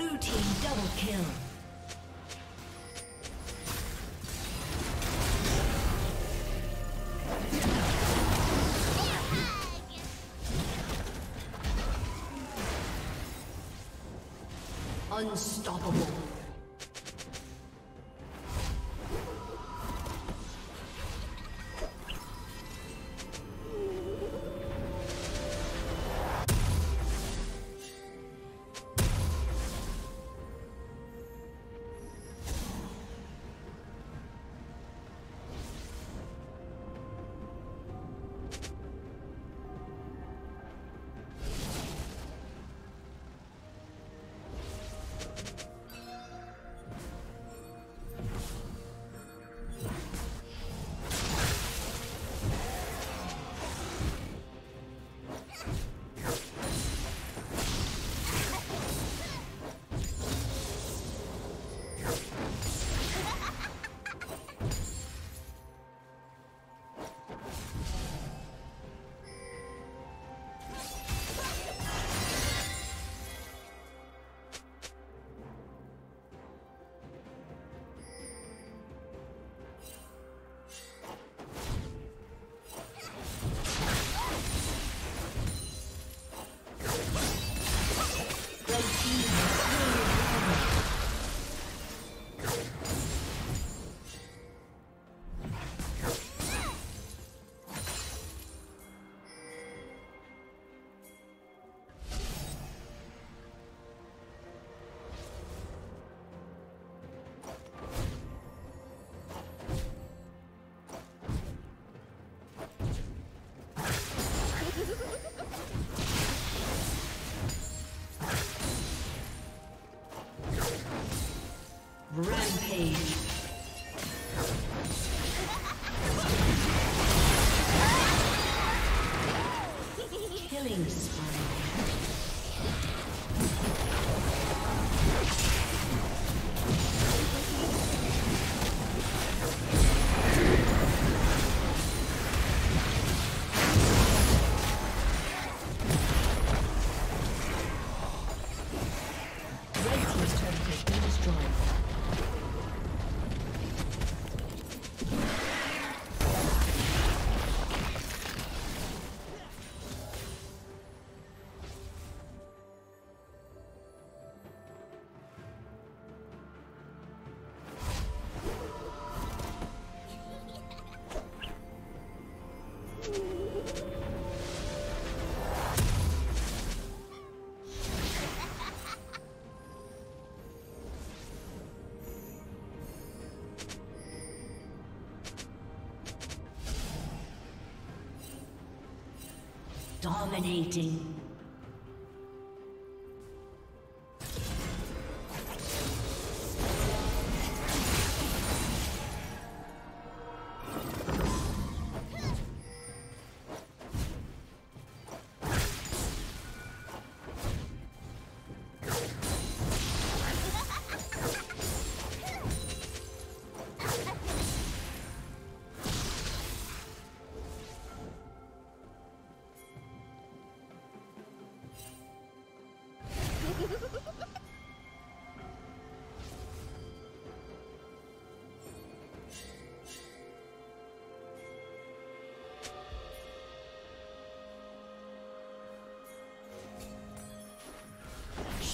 Blue team double kill. Unstoppable. Dominating.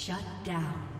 Shut down.